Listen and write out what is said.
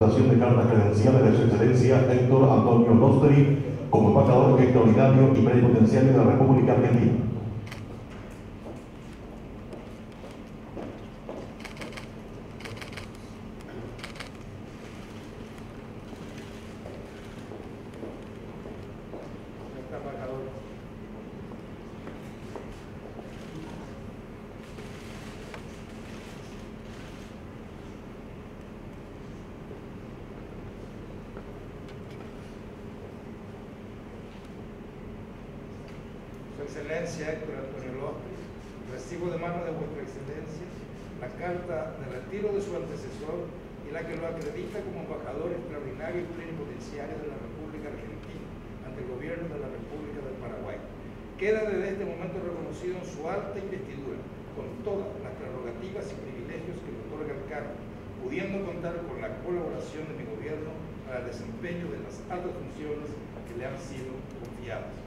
de cartas credenciales de su excelencia Héctor Antonio Nostri como embajador extraordinario y plenipotenciario de la República Argentina embajador. Su Excelencia Héctor Antonio López, recibo de mano de Vuestra Excelencia la carta de retiro de su antecesor y la que lo acredita como embajador extraordinario y plenipotenciario de la República Argentina ante el gobierno de la República del Paraguay. Queda desde este momento reconocido en su alta investidura con todas las prerrogativas y privilegios que le otorga el cargo, pudiendo contar con la colaboración de mi gobierno para el desempeño de las altas funciones que le han sido confiadas